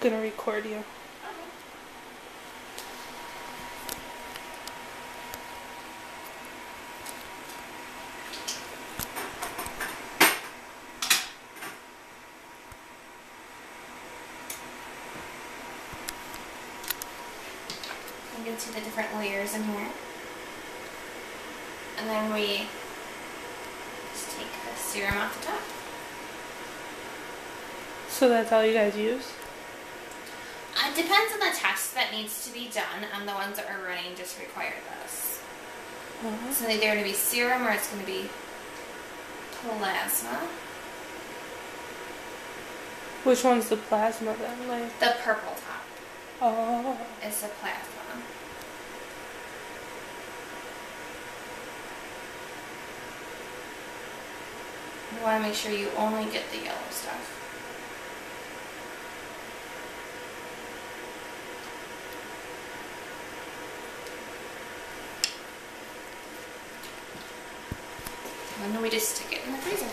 gonna record you. You can see the different layers in here. And then we just take the serum off the top. So that's all you guys use? It depends on the test that needs to be done, and the ones that are running just require this. Uh-huh. So either going to be serum or it's going to be plasma. Which one's the plasma then? Like, The purple top oh, It's the plasma. You want to make sure you only get the yellow stuff. And then we just stick it in the freezer.